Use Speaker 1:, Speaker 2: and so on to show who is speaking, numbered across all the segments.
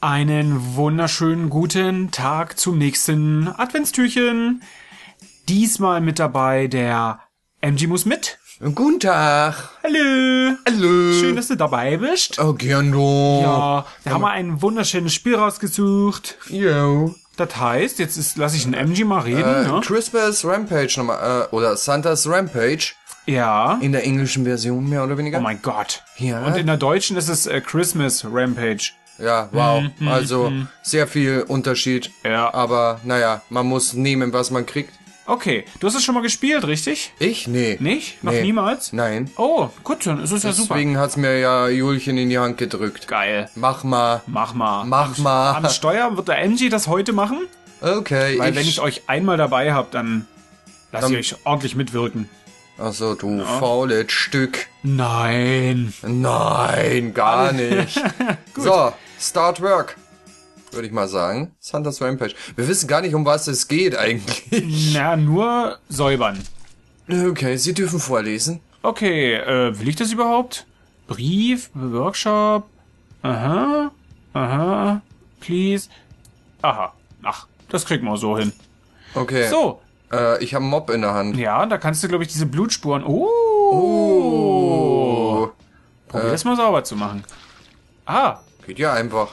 Speaker 1: Einen wunderschönen guten Tag zum nächsten Adventstürchen. Diesmal mit dabei der MG muss mit.
Speaker 2: Guten Tag.
Speaker 1: Hallo.
Speaker 2: Hallo.
Speaker 1: Schön, dass du dabei bist.
Speaker 2: Oh, gern doch.
Speaker 1: Ja, wir haben ein wunderschönes Spiel rausgesucht.
Speaker 2: Jo.
Speaker 1: Das heißt, jetzt ist, lass ich den MG mal reden.
Speaker 2: Äh,
Speaker 1: ne?
Speaker 2: Christmas Rampage nochmal, äh, oder Santa's Rampage.
Speaker 1: Ja.
Speaker 2: In der englischen Version, mehr oder weniger.
Speaker 1: Oh mein Gott.
Speaker 2: Ja.
Speaker 1: Und in der deutschen ist es äh, Christmas Rampage.
Speaker 2: Ja, wow. also, sehr viel Unterschied.
Speaker 1: Mhm, Ja.
Speaker 2: Aber, naja, man muss nehmen, was man kriegt.
Speaker 1: Okay, du hast es schon mal gespielt, richtig?
Speaker 2: Ich? Nee.
Speaker 1: Nicht? Noch
Speaker 2: Nee.
Speaker 1: niemals?
Speaker 2: Nein.
Speaker 1: Oh, gut, dann ist es ja super.
Speaker 2: Deswegen hat's mir ja Julchen in die Hand gedrückt.
Speaker 1: Geil.
Speaker 2: Mach mal.
Speaker 1: Mach mal.
Speaker 2: Mach mal.
Speaker 1: Am Steuer wird der MG das heute machen?
Speaker 2: Okay,
Speaker 1: Weil wenn ich euch einmal dabei hab, dann lasst ihr
Speaker 2: Dann-
Speaker 1: euch ordentlich mitwirken.
Speaker 2: Also, du faules Stück.
Speaker 1: Nein.
Speaker 2: Nein, gar nicht. so, Start Work. Würde ich mal sagen. Santa's Rampage. Wir wissen gar nicht, um was es geht eigentlich.
Speaker 1: Na, nur säubern.
Speaker 2: Okay, Sie dürfen vorlesen.
Speaker 1: Okay, äh, will ich das überhaupt? Brief, Workshop. Aha. Aha. Please. Aha. Ach, das kriegen wir so hin.
Speaker 2: Okay.
Speaker 1: So.
Speaker 2: Äh, ich habe einen Mob in der Hand.
Speaker 1: Ja, da kannst du, glaube ich, diese Blutspuren. Oh.
Speaker 2: Oh.
Speaker 1: Probier das mal sauber zu machen. Ah.
Speaker 2: Geht ja einfach.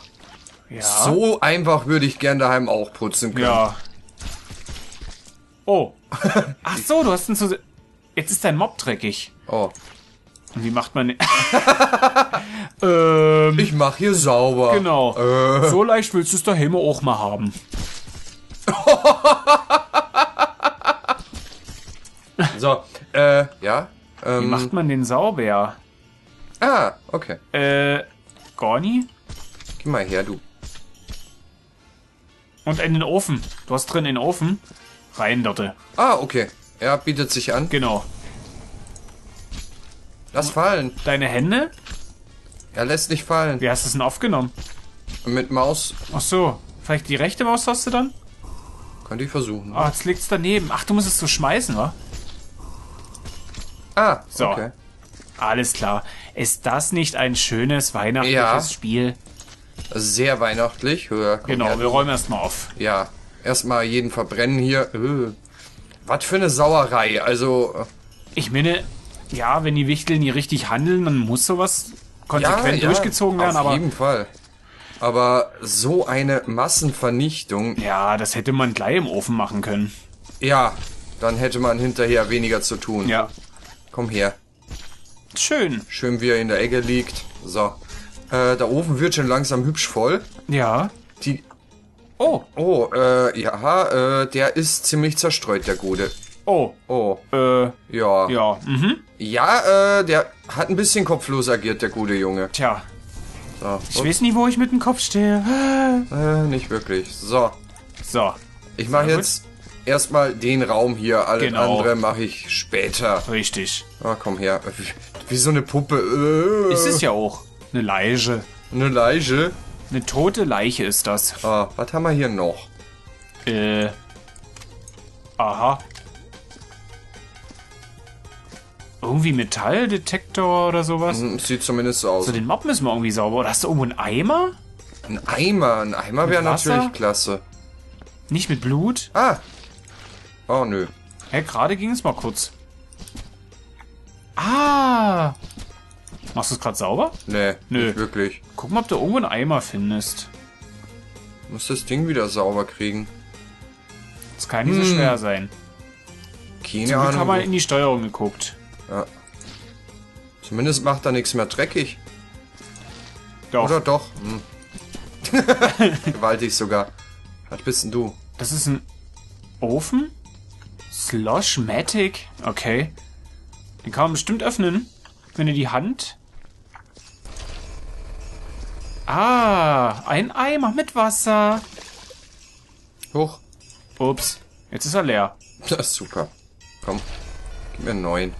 Speaker 1: Ja.
Speaker 2: So einfach würde ich gern daheim auch putzen können.
Speaker 1: Ja. Oh. Ach so, du hast ihn zu. Jetzt ist dein Mob dreckig.
Speaker 2: Oh.
Speaker 1: Und wie macht man. ähm,
Speaker 2: Ich mach hier sauber.
Speaker 1: genau.
Speaker 2: Äh.
Speaker 1: So leicht willst du es daheim auch mal haben.
Speaker 2: So, äh, ja.
Speaker 1: Wie
Speaker 2: Ähm,
Speaker 1: macht man den sauber?
Speaker 2: ah, okay.
Speaker 1: Äh, Gorni?
Speaker 2: Geh mal her, du.
Speaker 1: Und in den Ofen. Du hast drin in den Ofen. Rein dort.
Speaker 2: Ah, okay. Ja, bietet sich an.
Speaker 1: Genau.
Speaker 2: Lass fallen.
Speaker 1: Deine Hände?
Speaker 2: Er lässt nicht fallen.
Speaker 1: Wie hast du es denn aufgenommen?
Speaker 2: Mit Maus
Speaker 1: Ach so. Vielleicht die rechte Maustaste dann?
Speaker 2: könnte ich versuchen.
Speaker 1: Ah, jetzt liegt's daneben. Ach, du musst es so schmeißen, wa?
Speaker 2: Ah,
Speaker 1: So.
Speaker 2: okay.
Speaker 1: Alles klar. Ist das nicht ein schönes weihnachtliches
Speaker 2: Ja.
Speaker 1: Spiel?
Speaker 2: Sehr weihnachtlich. Ja,
Speaker 1: Genau,
Speaker 2: her.
Speaker 1: wir räumen erstmal auf.
Speaker 2: Ja, erstmal jeden verbrennen hier. Äh. Was für eine Sauerei. Also,
Speaker 1: Ich meine, ja, wenn die Wichteln nie richtig handeln, dann muss sowas konsequent durchgezogen werden,
Speaker 2: auf jeden Fall. Aber so eine Massenvernichtung,
Speaker 1: ja, das hätte man gleich im Ofen machen können.
Speaker 2: ja, dann hätte man hinterher weniger zu tun.
Speaker 1: Ja.
Speaker 2: Komm her.
Speaker 1: Schön.
Speaker 2: Schön, wie er in der Ecke liegt. So. Äh, der Ofen wird schon langsam hübsch voll.
Speaker 1: Ja.
Speaker 2: Die.
Speaker 1: Oh,
Speaker 2: Oh, äh, ja, äh, der ist ziemlich zerstreut, der Gute.
Speaker 1: oh,
Speaker 2: Oh,
Speaker 1: äh,
Speaker 2: ja.
Speaker 1: ja, mhm.
Speaker 2: Ja, äh, der hat ein bisschen kopflos agiert, der gute Junge.
Speaker 1: Tja,
Speaker 2: So.
Speaker 1: ich weiß nicht, wo ich mit dem Kopf stehe.
Speaker 2: Äh, nicht wirklich. So.
Speaker 1: So,
Speaker 2: Ich mache jetzt erstmal den Raum hier. Alles
Speaker 1: Genau.
Speaker 2: andere mache ich später.
Speaker 1: richtig.
Speaker 2: Ah, komm her. Wie, so eine Puppe. Äh,
Speaker 1: Ist es ja auch. Eine Leiche.
Speaker 2: Eine Leiche.
Speaker 1: Eine tote Leiche ist das.
Speaker 2: Ah, was haben wir hier noch?
Speaker 1: Äh. Aha. Irgendwie Metalldetektor oder sowas.
Speaker 2: Hm, Sieht zumindest so aus.
Speaker 1: So, den Mob müssen wir irgendwie sauber. Oder hast du irgendwo einen Eimer?
Speaker 2: Ein Eimer. Ein Eimer wäre natürlich klasse.
Speaker 1: Nicht mit Blut?
Speaker 2: Ah. Oh, nö.
Speaker 1: Hä, gerade ging es mal kurz. Ah! Machst du es gerade sauber?
Speaker 2: Nee,
Speaker 1: Nö.
Speaker 2: nicht wirklich.
Speaker 1: Guck mal, ob du irgendwo einen Eimer findest.
Speaker 2: Muss das Ding wieder sauber kriegen.
Speaker 1: Das kann nicht so schwer sein.
Speaker 2: Keine
Speaker 1: Zum Glück haben wir
Speaker 2: Ahnung.
Speaker 1: in die Steuerung geguckt.
Speaker 2: Zumindest macht da nichts mehr dreckig.
Speaker 1: Doch.
Speaker 2: Oder doch? Hm. Gewaltig sogar. Was bist denn du?
Speaker 1: Das ist ein Ofen? Sloshmatic? Okay. Den kann man bestimmt öffnen, wenn ihr die Hand... Ah, ein Eimer mit Wasser.
Speaker 2: Hoch.
Speaker 1: Ups, jetzt ist er leer.
Speaker 2: Das ist super. Komm, gib mir einen neuen.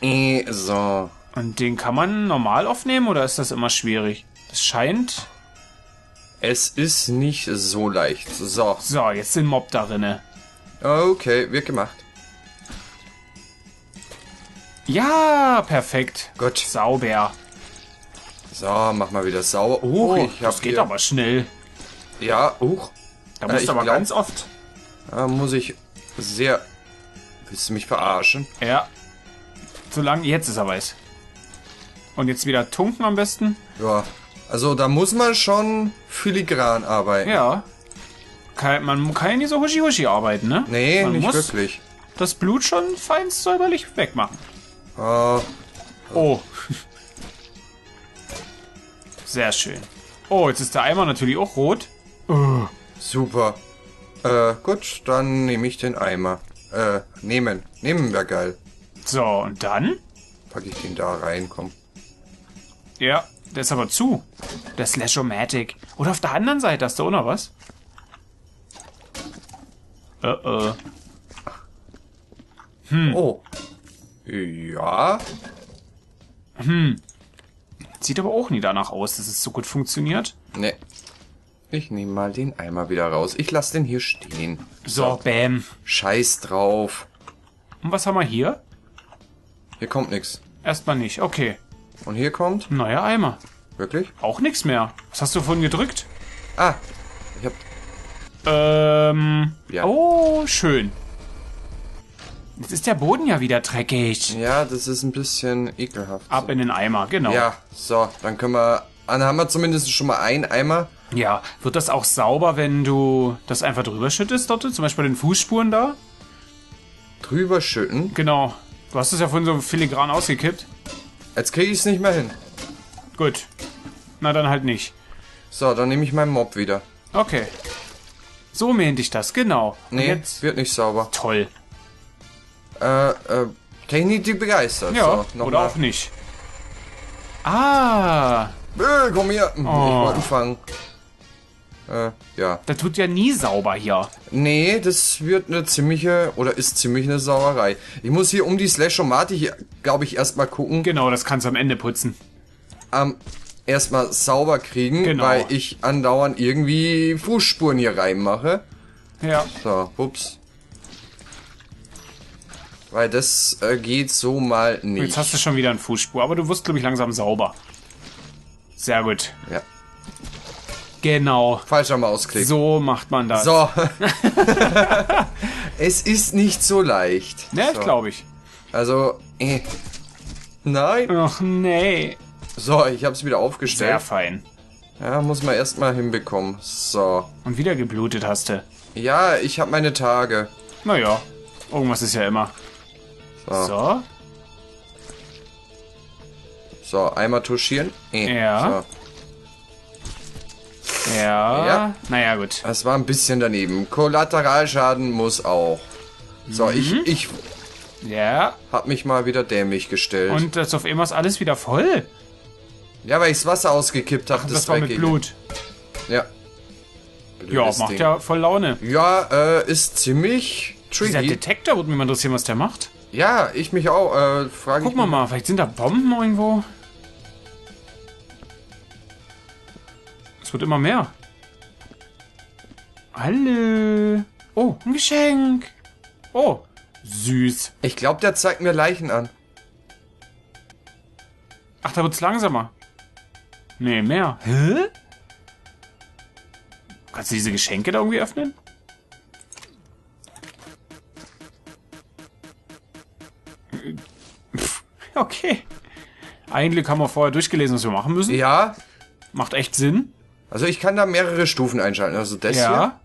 Speaker 2: Äh, so.
Speaker 1: Und den kann man normal aufnehmen oder ist das immer schwierig? Das scheint...
Speaker 2: Es ist nicht so leicht. So.
Speaker 1: So, jetzt den Mob darinne.
Speaker 2: Okay, wird gemacht.
Speaker 1: Ja, perfekt.
Speaker 2: Gut.
Speaker 1: Sauber.
Speaker 2: So, mach mal wieder sauber. Uh,
Speaker 1: Oh,
Speaker 2: ich hab
Speaker 1: das geht
Speaker 2: hier,
Speaker 1: aber schnell.
Speaker 2: Ja, uh.
Speaker 1: Da
Speaker 2: Äh,
Speaker 1: musst
Speaker 2: ich
Speaker 1: du aber
Speaker 2: glaub-
Speaker 1: ganz oft.
Speaker 2: Da muss ich sehr... Willst du mich verarschen?
Speaker 1: Ja. Solange, jetzt ist er weiß. Und jetzt wieder tunken am besten.
Speaker 2: Ja. Also da muss man schon filigran arbeiten.
Speaker 1: Ja. Kein, man kann ja nicht so huschi-huschi arbeiten, ne?
Speaker 2: Nee,
Speaker 1: man
Speaker 2: nicht
Speaker 1: muss
Speaker 2: wirklich.
Speaker 1: das Blut schon feinst säuberlich wegmachen.
Speaker 2: Äh,
Speaker 1: Oh. Sehr schön. Oh, jetzt ist der Eimer natürlich auch rot.
Speaker 2: super. Äh, gut, dann nehme ich den Eimer. Äh, nehmen. Nehmen wäre geil.
Speaker 1: So, und dann?
Speaker 2: Pack ich den da rein, komm.
Speaker 1: Ja, der ist aber zu. Der Slashomatic. Oder auf der anderen Seite hast du auch noch was? Äh, äh. Hm.
Speaker 2: Oh. Ja.
Speaker 1: Sieht aber auch nie danach aus, dass es so gut funktioniert.
Speaker 2: Ne. Ich nehme mal den Eimer wieder raus. Ich lasse den hier stehen.
Speaker 1: So, bam.
Speaker 2: Scheiß drauf.
Speaker 1: Und was haben wir hier?
Speaker 2: Hier kommt nix.
Speaker 1: Erstmal nicht. Okay.
Speaker 2: Und hier kommt?
Speaker 1: Neuer Eimer.
Speaker 2: Wirklich?
Speaker 1: Auch nichts mehr. Was hast du vorhin gedrückt?
Speaker 2: Ah. Ich hab.
Speaker 1: Ähm.
Speaker 2: Ja.
Speaker 1: Oh, schön. Jetzt ist der Boden ja wieder dreckig.
Speaker 2: Ja, das ist ein bisschen ekelhaft.
Speaker 1: Ab in den Eimer, genau.
Speaker 2: Ja, so, dann können wir. Dann haben wir zumindest schon mal einen Eimer.
Speaker 1: Ja, wird das auch sauber, wenn du das einfach drüber schüttest dort? Zum Beispiel bei den Fußspuren da?
Speaker 2: Drüber schütten.
Speaker 1: Genau. Du hast es ja vorhin so filigran ausgekippt.
Speaker 2: Jetzt kriege ich es nicht mehr hin.
Speaker 1: Gut. Na dann halt nicht.
Speaker 2: So, dann nehme ich meinen Mob wieder.
Speaker 1: Okay. So meinte ich das, genau. Und
Speaker 2: Nee,
Speaker 1: jetzt.
Speaker 2: wird nicht sauber.
Speaker 1: Toll.
Speaker 2: Äh, äh, Technik, die begeistert.
Speaker 1: Ja,
Speaker 2: so,
Speaker 1: oder
Speaker 2: mal.
Speaker 1: auch nicht. Ah,
Speaker 2: Äh, komm hier. Ich
Speaker 1: Oh.
Speaker 2: wollte fangen. Äh, ja.
Speaker 1: das tut ja nie sauber hier.
Speaker 2: Nee, das wird eine ziemliche, oder ist ziemlich eine Sauerei. Ich muss hier um die Slash-O-Mate hier, glaube ich, erstmal gucken,
Speaker 1: Genau, das kannst du am Ende putzen.
Speaker 2: ähm, erstmal sauber kriegen,
Speaker 1: Genau.
Speaker 2: weil ich andauernd irgendwie Fußspuren hier reinmache.
Speaker 1: Ja.
Speaker 2: So, ups. Weil das äh, geht so mal nicht.
Speaker 1: Jetzt hast du schon wieder eine Fußspur, aber du wirst, glaube ich, langsam sauber. Sehr gut.
Speaker 2: ja,
Speaker 1: Genau.
Speaker 2: falscher Mausklick.
Speaker 1: So macht man das.
Speaker 2: So. es ist nicht so leicht.
Speaker 1: Ne,
Speaker 2: so.
Speaker 1: glaube ich.
Speaker 2: Also, äh. Nein.
Speaker 1: Ach nee.
Speaker 2: So, ich habe es wieder
Speaker 1: Sehr
Speaker 2: aufgestellt.
Speaker 1: fein.
Speaker 2: Ja, muss man erstmal hinbekommen. So.
Speaker 1: Und wieder geblutet hast du.
Speaker 2: Ja, ich habe meine Tage.
Speaker 1: Naja, irgendwas ist ja immer.
Speaker 2: So.
Speaker 1: So.
Speaker 2: So, einmal touchieren. Äh.
Speaker 1: Ja.
Speaker 2: So.
Speaker 1: Ja.
Speaker 2: Ja.
Speaker 1: Naja, gut.
Speaker 2: Das war ein bisschen daneben. Kollateralschaden muss auch. So, ich,
Speaker 1: Mhm.
Speaker 2: ich
Speaker 1: Ja.
Speaker 2: hab mich mal wieder dämlich gestellt.
Speaker 1: Und das auf einmal ist alles wieder voll.
Speaker 2: Ja, weil ich das Wasser ausgekippt habe.
Speaker 1: Das war mit Blut.
Speaker 2: Ja.
Speaker 1: Ja,
Speaker 2: Blödes
Speaker 1: macht
Speaker 2: Ding.
Speaker 1: ja voll Laune.
Speaker 2: Ja, äh, ist ziemlich
Speaker 1: Dieser
Speaker 2: tricky.
Speaker 1: Detektor würde mich mal interessieren, was der macht.
Speaker 2: Ja, ich mich auch. Äh, frage
Speaker 1: Guck mal mal, vielleicht sind da Bomben irgendwo. Es wird immer mehr. Hallo. Oh, ein Geschenk. Oh, süß.
Speaker 2: Ich glaube, der zeigt mir Leichen an.
Speaker 1: Ach, da wird's langsamer. Nee, mehr. Hä? Kannst du diese Geschenke da irgendwie öffnen? Pff, Okay. Eigentlich haben wir vorher durchgelesen, was wir machen müssen.
Speaker 2: Ja,
Speaker 1: Macht echt Sinn.
Speaker 2: also ich kann da mehrere Stufen einschalten. Also das hier.
Speaker 1: Ja.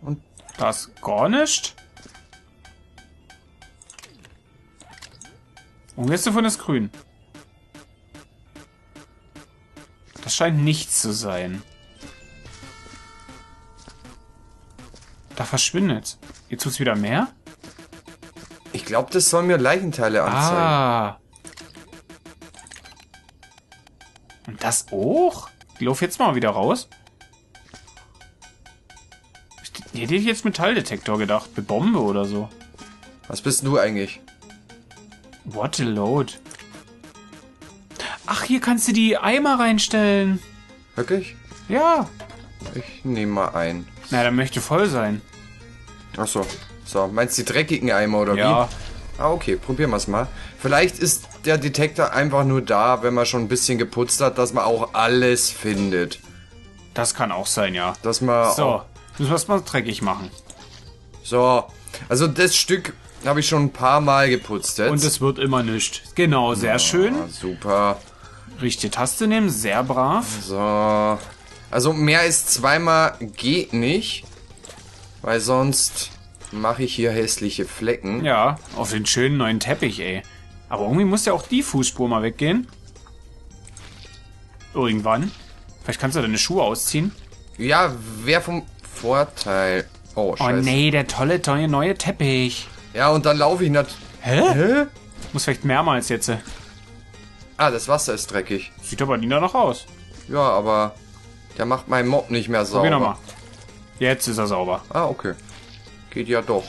Speaker 2: Und-
Speaker 1: das gar nicht. Und jetzt davon ist grün. Scheint nichts zu sein. Da verschwindet. Jetzt tut's wieder mehr?
Speaker 2: Ich glaube, das soll mir Leichenteile anzeigen.
Speaker 1: Ah. Und das auch? Ich lauf jetzt mal wieder raus. Ich hätte ich jetzt Metalldetektor gedacht. Mit Bombe oder so.
Speaker 2: Was bist du eigentlich?
Speaker 1: What a load. Ach, hier kannst du die Eimer reinstellen.
Speaker 2: Wirklich?
Speaker 1: Ja.
Speaker 2: Ich nehme mal ein.
Speaker 1: Na, dann möchte voll sein.
Speaker 2: Ach so. So, meinst du die dreckigen Eimer oder
Speaker 1: Ja.
Speaker 2: Ah, okay, probieren wir es mal. Vielleicht ist der Detektor einfach nur da, wenn man schon ein bisschen geputzt hat, dass man auch alles findet.
Speaker 1: Das kann auch sein, ja.
Speaker 2: Dass man
Speaker 1: So, müssen wir es mal dreckig machen.
Speaker 2: so. Also das Stück habe ich schon ein paar Mal geputzt jetzt.
Speaker 1: Und es wird immer nicht. Genau, sehr schön.
Speaker 2: ah, super.
Speaker 1: Richtige Taste nehmen, sehr brav.
Speaker 2: So. Also mehr als zweimal geht nicht. Weil sonst mache ich hier hässliche Flecken.
Speaker 1: Ja, auf den schönen neuen Teppich, ey. Aber irgendwie muss ja auch die Fußspur mal weggehen. Irgendwann. Vielleicht kannst du deine Schuhe ausziehen.
Speaker 2: Ja, wäre vom Vorteil. Oh,
Speaker 1: Oh
Speaker 2: scheiße.
Speaker 1: nee, der tolle, tolle neue Teppich.
Speaker 2: Ja, und dann laufe ich nat...
Speaker 1: Hä?
Speaker 2: Hä?
Speaker 1: Muss vielleicht mehrmals jetzt.
Speaker 2: Ah, das Wasser ist dreckig.
Speaker 1: Sieht aber nie danach aus.
Speaker 2: Ja, aber der macht meinen Mob nicht mehr sauber.
Speaker 1: Probier nochmal. Jetzt ist er sauber.
Speaker 2: Ah, okay. Geht ja doch.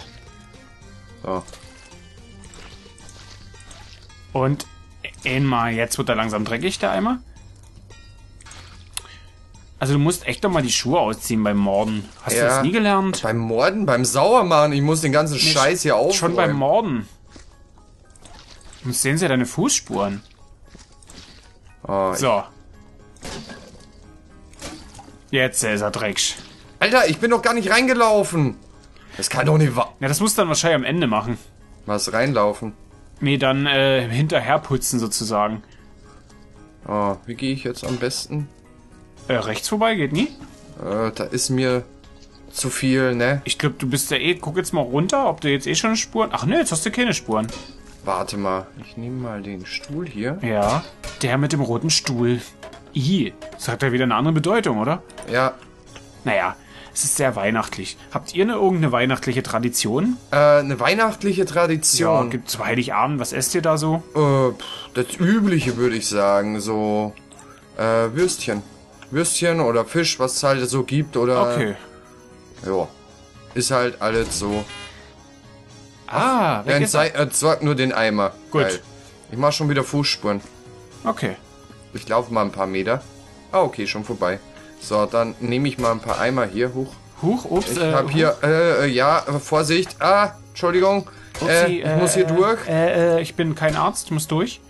Speaker 2: So.
Speaker 1: Und einmal, jetzt wird er langsam dreckig, der Eimer. Also du musst echt doch mal die Schuhe ausziehen beim Morden. Hast du
Speaker 2: Ja.
Speaker 1: das nie gelernt?
Speaker 2: Beim Morden, beim Sauermachen, ich muss den ganzen Scheiß hier aufräumen.
Speaker 1: Schon beim Morden. Und sehen Sie deine Fußspuren.
Speaker 2: Oh,
Speaker 1: So. Jetzt ist er dreckig.
Speaker 2: Alter, ich bin doch gar nicht reingelaufen. Das kann doch nicht wahr.
Speaker 1: Ja, das musst du dann wahrscheinlich am Ende machen.
Speaker 2: Was reinlaufen?
Speaker 1: Nee, dann äh, hinterher putzen sozusagen.
Speaker 2: Oh, wie gehe ich jetzt am besten?
Speaker 1: Äh, rechts vorbei geht nie?
Speaker 2: Äh, da ist mir zu viel, ne?
Speaker 1: Ich glaube, du bist ja eh. Guck jetzt mal runter, ob du jetzt eh schon Spuren. Ach nee, jetzt hast du keine Spuren.
Speaker 2: Warte mal, ich nehme mal den Stuhl hier.
Speaker 1: Ja, der mit dem roten Stuhl. I, das hat ja wieder eine andere Bedeutung, oder?
Speaker 2: Ja,
Speaker 1: Naja, es ist sehr weihnachtlich. Habt ihr eine irgendeine weihnachtliche Tradition?
Speaker 2: äh, eine weihnachtliche
Speaker 1: Ja,
Speaker 2: Tradition.
Speaker 1: gibt's zu Heiligabend, was esst ihr da so?
Speaker 2: Äh, das Übliche würde ich sagen, so äh, Würstchen. Würstchen oder Fisch, was es halt so gibt, oder.
Speaker 1: Okay.
Speaker 2: Ja. Ist halt alles so.
Speaker 1: Ah, weg er.
Speaker 2: entzeig- äh, zeig nur den Eimer.
Speaker 1: Gut.
Speaker 2: Geil. Ich mach schon wieder Fußspuren.
Speaker 1: Okay.
Speaker 2: Ich laufe mal ein paar Meter. Ah, okay, schon vorbei. So, dann nehme ich mal ein paar Eimer hier hoch.
Speaker 1: Huch, ups.
Speaker 2: Ich
Speaker 1: äh,
Speaker 2: habe hier, äh, äh, ja, äh, Vorsicht. Ah, Entschuldigung.
Speaker 1: upsi,
Speaker 2: äh, ich muss hier durch.
Speaker 1: Äh, äh, ich bin kein Arzt, ich muss durch.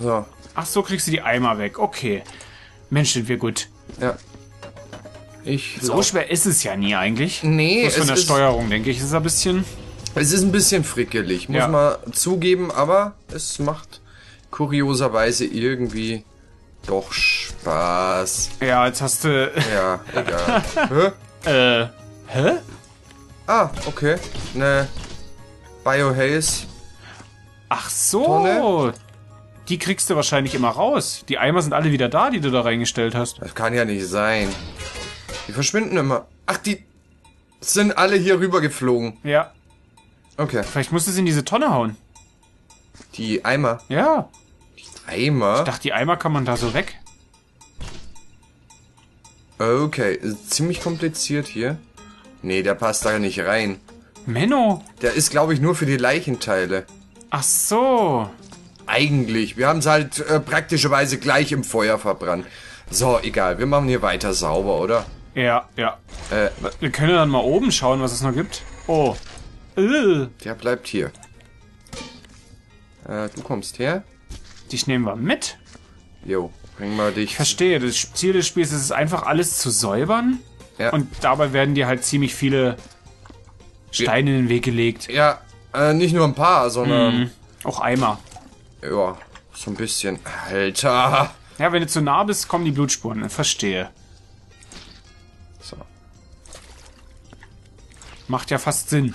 Speaker 2: So,
Speaker 1: Ach so, kriegst du die Eimer weg. Okay. Mensch, sind wir gut.
Speaker 2: ja. Ich
Speaker 1: So schwer ist es ja nie eigentlich.
Speaker 2: Nee,
Speaker 1: Bloß von
Speaker 2: es
Speaker 1: der
Speaker 2: ist,
Speaker 1: Steuerung, denke ich, ist es ein bisschen.
Speaker 2: Es ist ein bisschen frickelig, muss
Speaker 1: Ja.
Speaker 2: man zugeben, aber es macht kurioserweise irgendwie doch Spaß.
Speaker 1: Ja, jetzt hast du.
Speaker 2: Ja, egal. Hä?
Speaker 1: Äh. Hä?
Speaker 2: Ah, okay. Ne Biohaze.
Speaker 1: Ach so.
Speaker 2: Tonne.
Speaker 1: Die kriegst du wahrscheinlich immer raus. Die Eimer sind alle wieder da, die du da reingestellt hast.
Speaker 2: Das kann ja nicht sein. Die verschwinden immer. Ach, die sind alle hier rüber geflogen.
Speaker 1: Ja.
Speaker 2: Okay.
Speaker 1: Vielleicht musst du sie in diese Tonne hauen.
Speaker 2: Die Eimer.
Speaker 1: Ja.
Speaker 2: Eimer?
Speaker 1: Ich dachte, die Eimer kann man da so weg.
Speaker 2: Okay, ziemlich kompliziert hier. Nee, der passt da nicht rein.
Speaker 1: Menno.
Speaker 2: Der ist, glaube ich, nur für die Leichenteile.
Speaker 1: Ach so.
Speaker 2: Eigentlich. Wir haben es halt äh, praktischerweise gleich im Feuer verbrannt. So, egal. Wir machen hier weiter sauber, oder?
Speaker 1: Ja, ja.
Speaker 2: Äh,
Speaker 1: Wir können dann mal oben schauen, was es noch gibt. Oh. Äh.
Speaker 2: der bleibt hier. Äh, du kommst her.
Speaker 1: Dich nehmen wir mit.
Speaker 2: Jo, bring mal dich.
Speaker 1: Ich verstehe. Das Ziel des Spiels ist es einfach, alles zu säubern.
Speaker 2: Ja.
Speaker 1: Und dabei werden dir halt ziemlich viele Steine in den Weg gelegt.
Speaker 2: Ja, äh, nicht nur ein paar, sondern
Speaker 1: Auch Eimer.
Speaker 2: ja, so ein bisschen. Alter.
Speaker 1: Ja, wenn du zu nah bist, kommen die Blutspuren. Verstehe.
Speaker 2: So.
Speaker 1: Macht ja fast Sinn.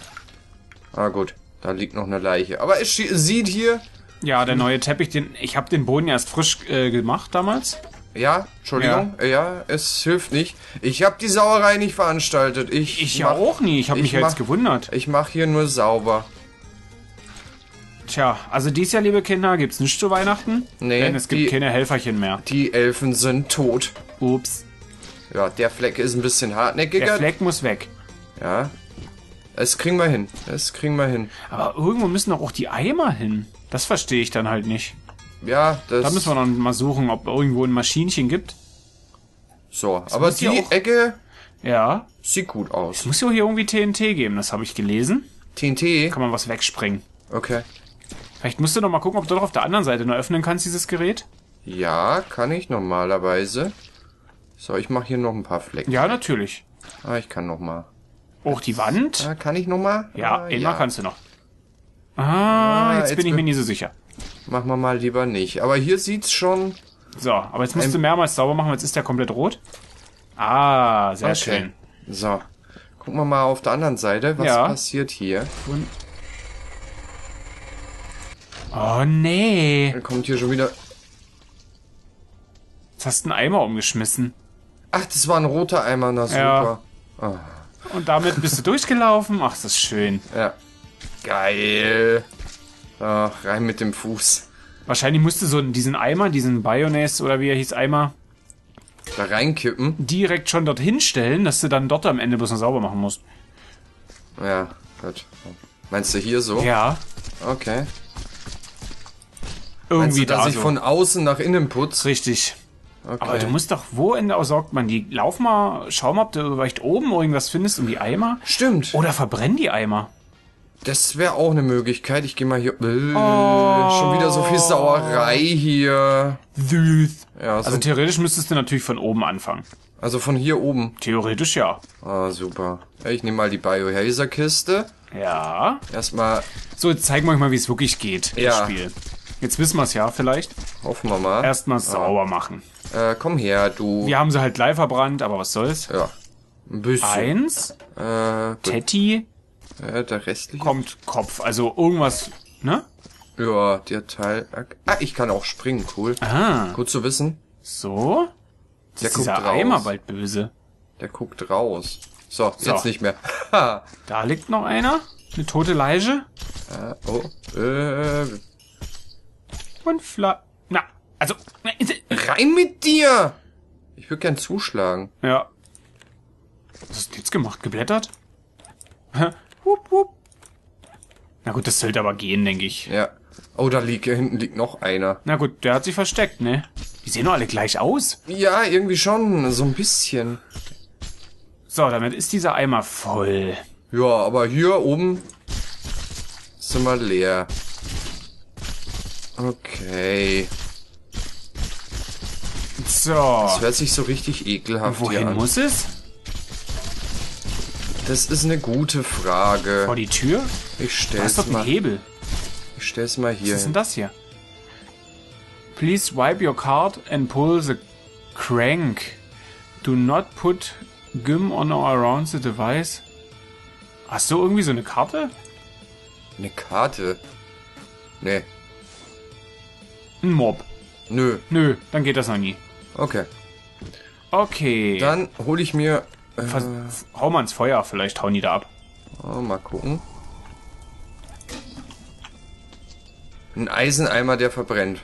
Speaker 2: Ah gut, da liegt noch eine Leiche. Aber es sieht hier.
Speaker 1: Ja, der neue Teppich, den ich habe den Boden erst frisch äh, gemacht damals.
Speaker 2: Ja, Entschuldigung. Ja, es hilft nicht. Ich habe die Sauerei nicht veranstaltet. Ich,
Speaker 1: Ich ja
Speaker 2: mach,
Speaker 1: auch nie. Ich habe
Speaker 2: ich
Speaker 1: mich ja jetzt
Speaker 2: mach-
Speaker 1: gewundert.
Speaker 2: Ich mache hier nur sauber.
Speaker 1: Tja, also dies Jahr, liebe Kinder, gibt's nichts zu Weihnachten.
Speaker 2: Nee,
Speaker 1: Denn es gibt
Speaker 2: die-
Speaker 1: keine Helferchen mehr.
Speaker 2: Die Elfen sind tot.
Speaker 1: Ups.
Speaker 2: Ja, der Fleck ist ein bisschen
Speaker 1: Der
Speaker 2: hartnäckiger.
Speaker 1: Fleck muss weg.
Speaker 2: Ja. Es kriegen wir hin. Es kriegen wir hin.
Speaker 1: Aber irgendwo müssen doch auch die Eimer hin. Das verstehe ich dann halt nicht.
Speaker 2: Ja, das.
Speaker 1: Da müssen wir dann mal suchen, ob irgendwo ein Maschinchen gibt.
Speaker 2: so, aber
Speaker 1: muss
Speaker 2: die
Speaker 1: auch-
Speaker 2: Ecke
Speaker 1: Ja.
Speaker 2: sieht gut aus.
Speaker 1: Muss ja hier irgendwie TNT geben, das habe ich gelesen.
Speaker 2: TNT.
Speaker 1: Kann man was wegspringen.
Speaker 2: Okay.
Speaker 1: Vielleicht musst du noch mal gucken, ob du doch auf der anderen Seite noch öffnen kannst, dieses Gerät.
Speaker 2: Ja, kann ich normalerweise. So, ich mache hier noch ein paar Flecken.
Speaker 1: Ja, natürlich.
Speaker 2: Ah, ich kann noch mal.
Speaker 1: Auch die Wand.
Speaker 2: Ah, kann ich noch mal?
Speaker 1: Ja,
Speaker 2: ah,
Speaker 1: einmal kannst du noch. Ah, jetzt,
Speaker 2: jetzt
Speaker 1: bin ich mir nie so sicher.
Speaker 2: Machen wir mal lieber nicht. Aber hier sieht's schon.
Speaker 1: So, aber jetzt musst du mehrmals sauber machen, jetzt ist der komplett rot. Ah, sehr schön.
Speaker 2: So. Gucken wir mal auf der anderen Seite, was
Speaker 1: Ja.
Speaker 2: passiert hier.
Speaker 1: Oh nee.
Speaker 2: Dann kommt hier schon wieder.
Speaker 1: Jetzt hast du einen Eimer umgeschmissen.
Speaker 2: Ach, das war ein roter Eimer, na super.
Speaker 1: Ja. Und damit bist du durchgelaufen. Ach, das ist schön.
Speaker 2: Ja. Geil. Ach, rein mit dem Fuß.
Speaker 1: Wahrscheinlich musst du so diesen Eimer, diesen Bayonnaise oder wie er hieß, Eimer,
Speaker 2: Da reinkippen.
Speaker 1: direkt schon dorthin stellen, dass du dann dort am Ende bloß noch sauber machen musst.
Speaker 2: Ja, gut. Meinst du hier so?
Speaker 1: Ja,
Speaker 2: Okay. Meinst
Speaker 1: irgendwie
Speaker 2: du, dass
Speaker 1: da
Speaker 2: ich
Speaker 1: so.
Speaker 2: von außen nach innen putze?
Speaker 1: Richtig.
Speaker 2: Okay.
Speaker 1: Aber du musst doch, wo in der saugt man die? Lauf mal, schau mal, ob du vielleicht oben irgendwas findest um die Eimer.
Speaker 2: Stimmt.
Speaker 1: Oder verbrenn die Eimer.
Speaker 2: Das wäre auch eine Möglichkeit. Ich gehe mal hier. Äh, Schon wieder so viel Sauerei hier.
Speaker 1: Süß.
Speaker 2: Ja, so,
Speaker 1: Also theoretisch müsstest du natürlich von oben anfangen.
Speaker 2: also von hier oben.
Speaker 1: Theoretisch ja.
Speaker 2: Ah, super. Ich nehme mal die Biohazer-Kiste.
Speaker 1: Ja.
Speaker 2: Erstmal
Speaker 1: So, jetzt zeigen wir euch mal, wie es wirklich geht,
Speaker 2: Ja.
Speaker 1: das Spiel. Jetzt wissen wir es ja vielleicht.
Speaker 2: hoffen wir mal.
Speaker 1: Erstmal sauber machen.
Speaker 2: Äh, komm her, du.
Speaker 1: Wir haben sie halt gleich verbrannt, aber was soll's.
Speaker 2: Ja. Ein bisschen.
Speaker 1: Eins,
Speaker 2: Äh.
Speaker 1: Tetti,
Speaker 2: Äh, der restliche.
Speaker 1: kommt Kopf. Also irgendwas, ne?
Speaker 2: Ja, der Teil. Ah, ich kann auch springen, cool.
Speaker 1: Ah,
Speaker 2: Gut zu wissen.
Speaker 1: so.
Speaker 2: Der
Speaker 1: ist dieser
Speaker 2: guckt raus.
Speaker 1: Eimer bald böse.
Speaker 2: Der guckt raus. So,
Speaker 1: So.
Speaker 2: jetzt nicht mehr. Ha.
Speaker 1: Da liegt noch einer. Eine tote Leiche.
Speaker 2: Äh, oh. Äh,
Speaker 1: Und Fla... Na, also... na, ist-
Speaker 2: rein mit dir! Ich würde gern zuschlagen.
Speaker 1: Ja. Was hast du jetzt gemacht? Geblättert? Hup, hup. Na gut, das sollte aber gehen, denke ich.
Speaker 2: Ja. Oh, da liegt, hier hinten liegt noch einer.
Speaker 1: Na gut, der hat sich versteckt, ne? Die sehen doch alle gleich aus.
Speaker 2: Ja, irgendwie schon. So ein bisschen.
Speaker 1: So, damit ist dieser Eimer voll.
Speaker 2: Ja, aber hier oben sind wir leer. Okay.
Speaker 1: So.
Speaker 2: Das hört sich so richtig ekelhaft
Speaker 1: Wohin
Speaker 2: an.
Speaker 1: muss es?
Speaker 2: Das ist eine gute Frage.
Speaker 1: Vor die Tür?
Speaker 2: Ich
Speaker 1: Da
Speaker 2: stell's
Speaker 1: ist doch ein
Speaker 2: mal,
Speaker 1: Hebel.
Speaker 2: ich stell's mal hier
Speaker 1: Was ist denn das hier? Please swipe your card and pull the crank. Do not put gum on or around the device. Hast du irgendwie so eine Karte?
Speaker 2: Eine Karte. Nee.
Speaker 1: Ein Mob.
Speaker 2: Nö.
Speaker 1: Nö, dann geht das noch nie.
Speaker 2: Okay.
Speaker 1: Okay.
Speaker 2: Dann hole ich mir. Äh,
Speaker 1: Vers hau mal ins Feuer, vielleicht hauen die da ab.
Speaker 2: oh, mal gucken. Ein Eiseneimer, der verbrennt.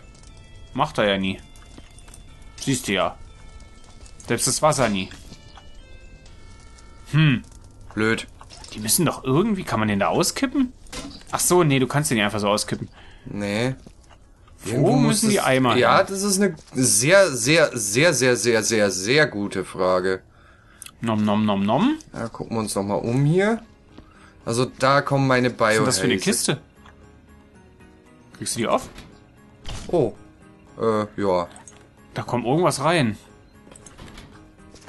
Speaker 1: Macht er ja nie. Siehst du ja. Selbst das Wasser nie.
Speaker 2: Blöd.
Speaker 1: Die müssen doch irgendwie. Kann man den da auskippen? Ach so, nee, du kannst den nicht einfach so auskippen.
Speaker 2: Nee.
Speaker 1: Wo müssen die Eimer
Speaker 2: Ja,
Speaker 1: hin?
Speaker 2: das ist eine sehr, sehr, sehr, sehr, sehr, sehr, sehr gute Frage.
Speaker 1: Nom nom nom nom.
Speaker 2: Ja, gucken wir uns noch mal um hier. Also da kommen meine Bio.
Speaker 1: Was ist das für eine Kiste? Kriegst du die auf?
Speaker 2: Oh. Äh, ja.
Speaker 1: Da kommt irgendwas rein.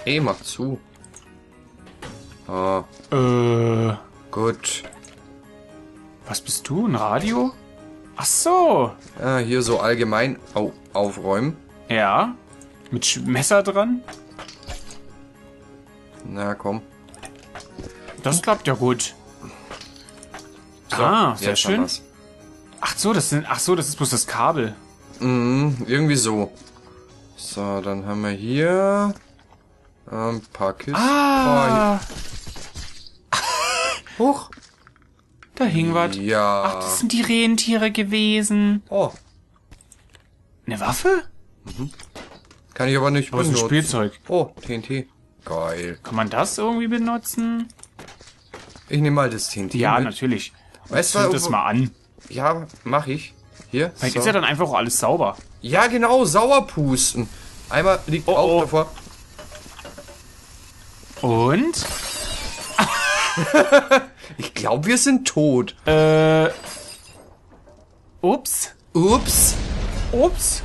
Speaker 2: Ey, mach zu. Ah,
Speaker 1: Äh,
Speaker 2: gut.
Speaker 1: was bist du? Ein Radio? Ach so.
Speaker 2: Ah, hier so allgemein au aufräumen.
Speaker 1: Ja. Mit Sch Messer dran?
Speaker 2: Na komm.
Speaker 1: Das klappt ja gut.
Speaker 2: So,
Speaker 1: ah, sehr schön. Ach so, das sind, ach so, das ist bloß das Kabel.
Speaker 2: Mhm, irgendwie so. So, dann haben wir hier ein paar Kisten.
Speaker 1: Ah,
Speaker 2: Oh, Huch.
Speaker 1: da hing was.
Speaker 2: Ja.
Speaker 1: Ach, das sind die Rentiere gewesen.
Speaker 2: oh,
Speaker 1: Eine Waffe?
Speaker 2: kann ich aber nicht
Speaker 1: Aber es ist ein
Speaker 2: benutzen.
Speaker 1: Spielzeug.
Speaker 2: Oh, TNT. Geil.
Speaker 1: Kann man das irgendwie benutzen?
Speaker 2: Ich nehme mal das TNT.
Speaker 1: Ja,
Speaker 2: mit.
Speaker 1: natürlich.
Speaker 2: Weißt du,
Speaker 1: das mal an.
Speaker 2: Ja, mach ich. Hier.
Speaker 1: Vielleicht
Speaker 2: so.
Speaker 1: ist ja dann einfach auch alles sauber.
Speaker 2: ja, genau, Sauerpusten. Einmal liegt
Speaker 1: Oh,
Speaker 2: auch
Speaker 1: oh.
Speaker 2: davor.
Speaker 1: Und?
Speaker 2: Ich glaube, wir sind tot.
Speaker 1: Äh, Ups.
Speaker 2: Ups.
Speaker 1: Ups.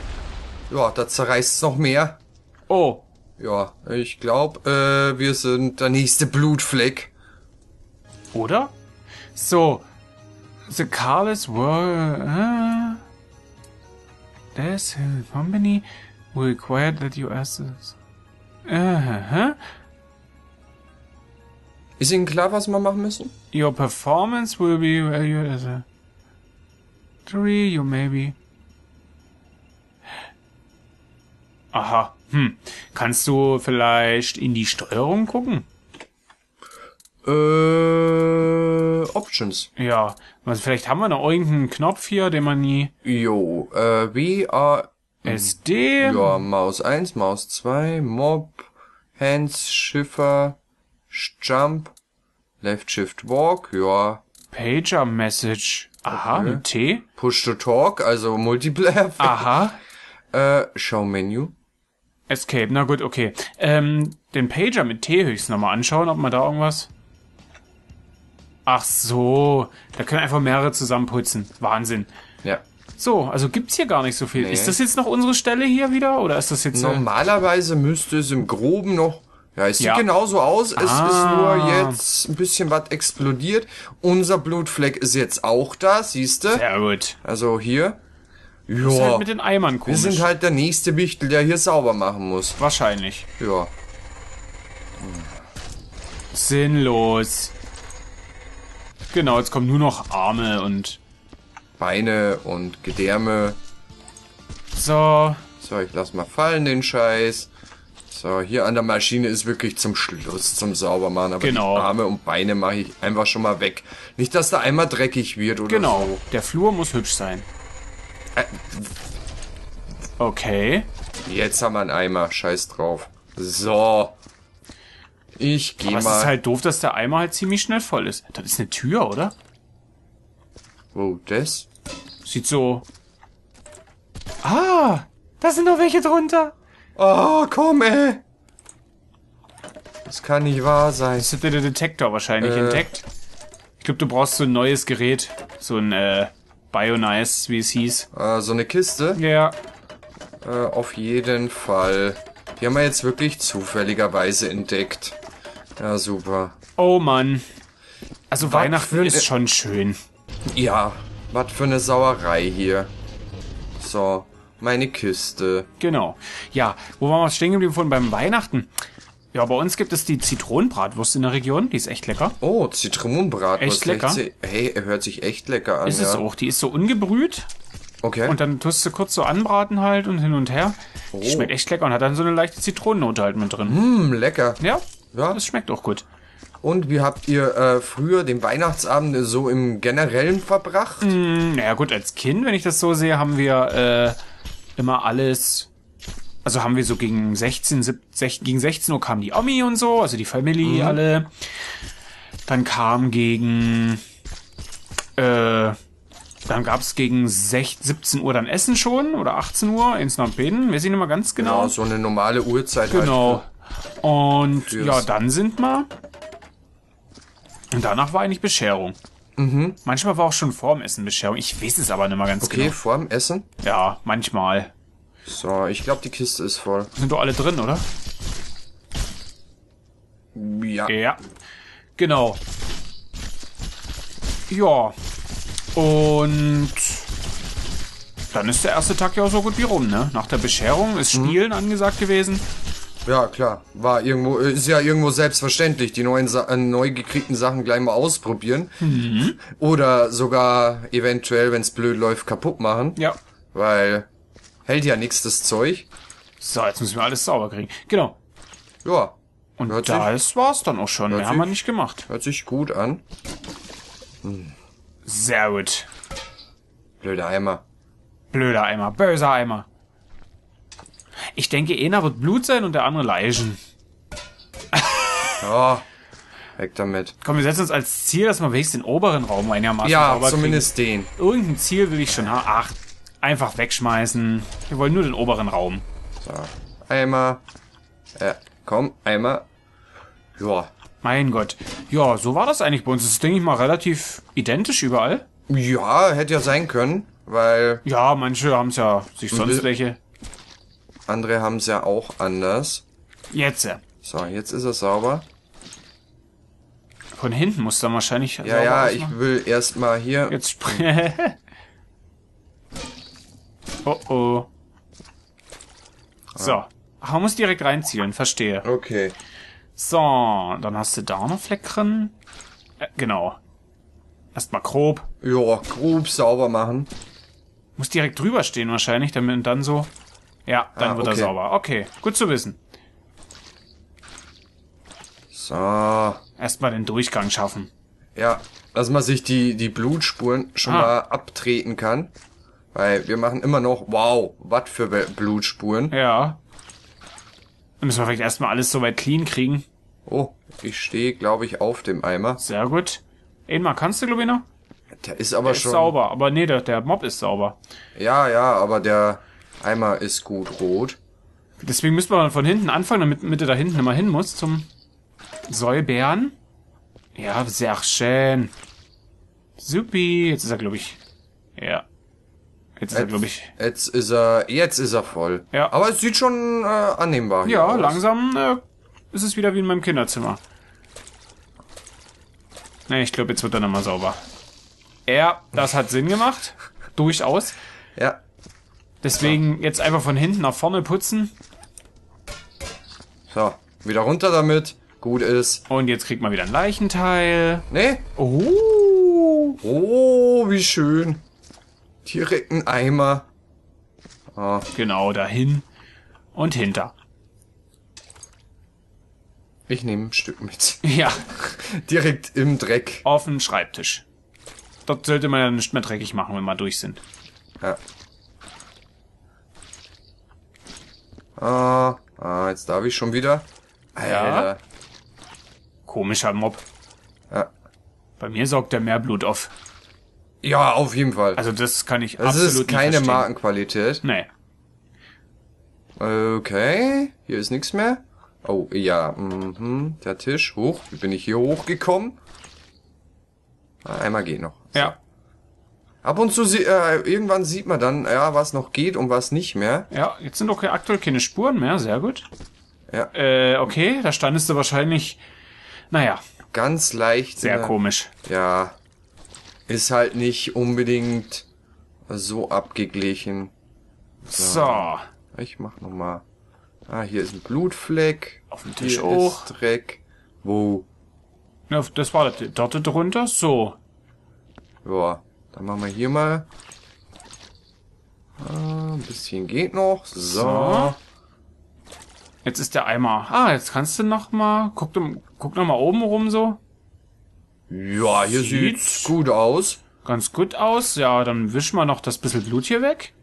Speaker 2: Ja, da zerreißt es noch mehr.
Speaker 1: Oh.
Speaker 2: Ja, ich glaube, äh, wir sind der nächste Blutfleck.
Speaker 1: Oder? So. The Carless were. Uh, this company will require that you ask this. Uh -huh.
Speaker 2: Ist Ihnen klar, was wir machen müssen?
Speaker 1: Your performance will be valued as a three. You maybe. Aha. Hm. Kannst du vielleicht in die Steuerung gucken?
Speaker 2: Äh, Options.
Speaker 1: Ja. Also vielleicht haben wir noch irgendeinen Knopf hier, den man nie.
Speaker 2: Jo, äh, B, A,
Speaker 1: SD.
Speaker 2: ja, Maus 1, Maus 2, Mob, Hands, Schiffer, Jump, Left Shift Walk, ja,
Speaker 1: Pager Message. Aha, mit T.
Speaker 2: Push to Talk, also Multiplayer,
Speaker 1: Aha.
Speaker 2: äh, Show Menu.
Speaker 1: Escape, na gut, okay. Ähm, den Pager mit T höchst nochmal anschauen, ob man da irgendwas. Ach so, da können einfach mehrere zusammenputzen. Wahnsinn.
Speaker 2: Ja.
Speaker 1: So, also gibt's hier gar nicht so viel.
Speaker 2: Nee.
Speaker 1: Ist das jetzt noch unsere Stelle hier wieder oder ist das jetzt äh,
Speaker 2: Normalerweise müsste es im Groben noch, ja, es sieht
Speaker 1: Ja.
Speaker 2: genauso aus, es
Speaker 1: Ah.
Speaker 2: ist nur jetzt ein bisschen was explodiert. Unser Blutfleck ist jetzt auch da, siehste?
Speaker 1: sehr gut?
Speaker 2: Also hier.
Speaker 1: Ist
Speaker 2: Ja,
Speaker 1: halt mit den Eimern
Speaker 2: wir
Speaker 1: komisch.
Speaker 2: sind halt der nächste Wichtel, der hier sauber machen muss.
Speaker 1: Wahrscheinlich.
Speaker 2: Ja.
Speaker 1: Sinnlos. Genau, jetzt kommen nur noch Arme und
Speaker 2: Beine und Gedärme.
Speaker 1: so.
Speaker 2: So, ich lass mal fallen den Scheiß. So, hier an der Maschine ist wirklich zum Schluss zum Saubermachen. Aber
Speaker 1: Genau.
Speaker 2: die Arme und Beine mache ich einfach schon mal weg. Nicht, dass da einmal dreckig wird oder
Speaker 1: Genau.
Speaker 2: so.
Speaker 1: Der Flur muss hübsch sein.
Speaker 2: Äh,
Speaker 1: Okay.
Speaker 2: Jetzt haben wir einen Eimer. Scheiß drauf. So. Ich gehe
Speaker 1: Aber es
Speaker 2: mal.
Speaker 1: ist halt doof, dass der Eimer halt ziemlich schnell voll ist. Das ist eine Tür, oder?
Speaker 2: Wo, das?
Speaker 1: Sieht so. Ah, da sind noch welche drunter.
Speaker 2: Oh, komm, ey. Das kann nicht wahr sein.
Speaker 1: Das hat der Detektor wahrscheinlich
Speaker 2: Äh.
Speaker 1: entdeckt. Ich glaube, du brauchst so ein neues Gerät. So ein äh, Bionice, wie es hieß.
Speaker 2: Äh, so eine Kiste.
Speaker 1: Ja.
Speaker 2: Äh, auf jeden Fall. Die haben wir jetzt wirklich zufälligerweise entdeckt. Ja, super.
Speaker 1: Oh Mann. Also Weihnachten
Speaker 2: für-
Speaker 1: ist schon schön.
Speaker 2: Ja, was für eine Sauerei hier. So, meine Kiste.
Speaker 1: Genau. Ja, wo waren wir stehen geblieben von beim Weihnachten? Ja, bei uns gibt es die Zitronenbratwurst in der Region. Die ist echt lecker.
Speaker 2: Oh, Zitronenbratwurst.
Speaker 1: Echt lecker?
Speaker 2: Hey, er hört sich echt lecker an.
Speaker 1: Ist
Speaker 2: ja.
Speaker 1: es auch. Die ist so ungebrüht.
Speaker 2: Okay.
Speaker 1: Und dann tust du kurz so anbraten halt und hin und her. Die
Speaker 2: Oh.
Speaker 1: schmeckt echt lecker und hat dann so eine leichte Zitronennote halt mit drin.
Speaker 2: Hm, lecker.
Speaker 1: Ja,
Speaker 2: Ja.
Speaker 1: das schmeckt auch gut.
Speaker 2: Und wie habt ihr äh, früher den Weihnachtsabend so im Generellen verbracht?
Speaker 1: Hm, Naja gut, als Kind, wenn ich das so sehe, haben wir äh, immer alles... Also haben wir so gegen 16, 17, gegen 16 Uhr kam die Omi und so, also die Family alle. Dann kam gegen... Äh, dann gab's gegen 16, 17 Uhr dann Essen schon oder 18 Uhr ins weiß ich nicht mal ganz genau.
Speaker 2: Ja, so eine normale Uhrzeit.
Speaker 1: Genau. Und
Speaker 2: Fürs-
Speaker 1: ja, dann sind wir. Und danach war eigentlich Bescherung.
Speaker 2: Mhm.
Speaker 1: Manchmal war auch schon vor dem Essen Bescherung. Ich weiß es aber nicht mal ganz
Speaker 2: Okay,
Speaker 1: genau.
Speaker 2: vorm Essen.
Speaker 1: Ja, manchmal.
Speaker 2: So, ich glaube, die Kiste ist voll.
Speaker 1: Sind doch alle drin, oder?
Speaker 2: Ja.
Speaker 1: Ja. Genau. Ja. Und dann ist der erste Tag ja auch so gut wie rum, ne? Nach der Bescherung ist
Speaker 2: Mhm.
Speaker 1: Spielen angesagt gewesen.
Speaker 2: Ja, klar. War irgendwo, äh, ist ja irgendwo selbstverständlich, die neuen Sa äh, neu gekriegten Sachen gleich mal ausprobieren.
Speaker 1: Mhm.
Speaker 2: Oder sogar eventuell, wenn's blöd läuft, kaputt machen.
Speaker 1: Ja.
Speaker 2: Weil hält ja nichts das Zeug.
Speaker 1: So, jetzt müssen wir alles sauber kriegen. Genau.
Speaker 2: Ja.
Speaker 1: Und
Speaker 2: Hört sich-
Speaker 1: das war's dann auch schon. Mehr haben wir
Speaker 2: sich-
Speaker 1: nicht gemacht.
Speaker 2: Hört sich gut an.
Speaker 1: Sehr gut.
Speaker 2: Blöder Eimer.
Speaker 1: Blöder Eimer, böser Eimer. Ich denke, einer wird Blut sein und der andere Leichen.
Speaker 2: Ja. Weg damit.
Speaker 1: Komm, wir setzen uns als Ziel, dass wir wenigstens den oberen Raum einigermaßen
Speaker 2: Ja, zumindest den.
Speaker 1: kriegen. Irgendein Ziel will ich schon haben. Ach, einfach wegschmeißen. Wir wollen nur den oberen Raum.
Speaker 2: So. Eimer. Äh, komm, Eimer. Ja.
Speaker 1: Mein Gott. Ja, so war das eigentlich bei uns. Das ist, denke ich mal, relativ identisch überall.
Speaker 2: Ja, hätte ja sein können. weil
Speaker 1: Ja, manche haben es ja sich sonst welche.
Speaker 2: Andere haben es ja auch anders.
Speaker 1: Jetzt.
Speaker 2: So, jetzt ist er sauber.
Speaker 1: Von hinten muss dann wahrscheinlich.
Speaker 2: Ja, ja, ich
Speaker 1: ausmachen.
Speaker 2: will erstmal hier.
Speaker 1: Jetzt spring. oh oh. So. Ach, man muss direkt reinzielen, verstehe.
Speaker 2: Okay.
Speaker 1: So, dann hast du da noch Fleck drin. Äh, genau. Erstmal grob.
Speaker 2: Ja, grob sauber machen.
Speaker 1: Muss direkt drüber stehen wahrscheinlich, damit dann so. Ja, dann
Speaker 2: Ah,
Speaker 1: wird er
Speaker 2: okay.
Speaker 1: sauber. Okay, gut zu wissen.
Speaker 2: So.
Speaker 1: Erstmal den Durchgang schaffen.
Speaker 2: Ja, dass man sich die, die Blutspuren schon
Speaker 1: Ah.
Speaker 2: mal abtreten kann. Weil wir machen immer noch, wow, was für Blutspuren.
Speaker 1: Ja. Dann müssen wir vielleicht erstmal alles soweit clean kriegen.
Speaker 2: Oh, ich stehe, glaube ich, auf dem Eimer.
Speaker 1: Sehr gut. Einmal kannst du, glaube ich, noch?
Speaker 2: Der ist aber
Speaker 1: Der ist
Speaker 2: schon.
Speaker 1: sauber. Aber nee, der, der Mob ist sauber.
Speaker 2: Ja, ja, aber der Eimer ist gut rot.
Speaker 1: Deswegen müssen wir von hinten anfangen, damit Mitte da hinten immer hin muss zum Säubären. Ja, sehr schön. Supi. Jetzt ist er, glaube ich. Ja. Jetzt ist er, glaube ich.
Speaker 2: Jetzt ist er, jetzt ist er voll.
Speaker 1: Ja.
Speaker 2: Aber es sieht schon äh, annehmbar
Speaker 1: Ja,
Speaker 2: aus.
Speaker 1: langsam äh, ist es wieder wie in meinem Kinderzimmer. Ne, ich glaube, jetzt wird er nochmal sauber. Ja, das hat Sinn gemacht. Durchaus.
Speaker 2: Ja,
Speaker 1: Deswegen jetzt einfach von hinten nach vorne putzen.
Speaker 2: so, wieder runter damit. Gut ist.
Speaker 1: Und jetzt kriegt man wieder ein Leichenteil.
Speaker 2: Ne?
Speaker 1: Oh.
Speaker 2: Oh, wie schön. Direkt ein Eimer. Ah,
Speaker 1: Genau, dahin und hinter.
Speaker 2: ich nehme ein Stück mit.
Speaker 1: Ja,
Speaker 2: Direkt im Dreck.
Speaker 1: auf den Schreibtisch. Dort sollte man ja nicht mehr dreckig machen, wenn wir durch sind.
Speaker 2: Ja. Ah, ah, jetzt darf ich schon wieder. Alter.
Speaker 1: Komischer Mob.
Speaker 2: Ja.
Speaker 1: Bei mir saugt der mehr Blut auf.
Speaker 2: Ja, auf jeden Fall.
Speaker 1: Also das kann ich
Speaker 2: das
Speaker 1: absolut
Speaker 2: ist
Speaker 1: nicht
Speaker 2: keine
Speaker 1: verstehen.
Speaker 2: Markenqualität.
Speaker 1: Nee.
Speaker 2: Okay, hier ist nichts mehr. Oh, ja, mhm, der Tisch. Hoch, wie bin ich hier hochgekommen? Einmal geht noch.
Speaker 1: Ja,
Speaker 2: Ab und zu, äh, irgendwann sieht man dann, ja, was noch geht und was nicht mehr.
Speaker 1: ja, jetzt sind doch aktuell keine Spuren mehr, sehr gut.
Speaker 2: Ja.
Speaker 1: Äh, okay, da standest du wahrscheinlich, naja,
Speaker 2: Ganz leicht.
Speaker 1: sehr
Speaker 2: äh,
Speaker 1: komisch.
Speaker 2: Ja, ist halt nicht unbedingt so abgeglichen.
Speaker 1: So,
Speaker 2: Ich mach noch mal. Ah, hier ist ein Blutfleck.
Speaker 1: Auf dem Tisch
Speaker 2: hier
Speaker 1: auch.
Speaker 2: Ist Dreck. Wo?
Speaker 1: ja, das war das, dort drunter, so.
Speaker 2: Ja, dann machen wir hier mal. Ah, ein bisschen geht noch. So.
Speaker 1: So. Jetzt ist der Eimer. Ah, jetzt kannst du noch mal, guck, guck noch mal oben rum so.
Speaker 2: Ja, hier
Speaker 1: Sieht-
Speaker 2: sieht's gut aus.
Speaker 1: Ganz gut aus. Ja, dann wischen wir noch das bisschen Blut hier weg.